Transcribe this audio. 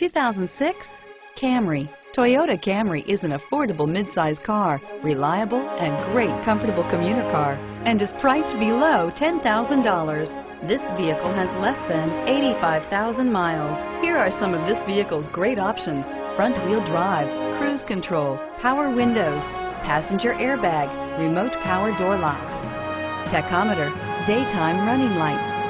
2006 Camry. Toyota Camry is an affordable midsize car, reliable and great comfortable commuter car, and is priced below $10,000. This vehicle has less than 85,000 miles. Here are some of this vehicle's great options. Front wheel drive, cruise control, power windows, passenger airbag, remote power door locks, tachometer, daytime running lights,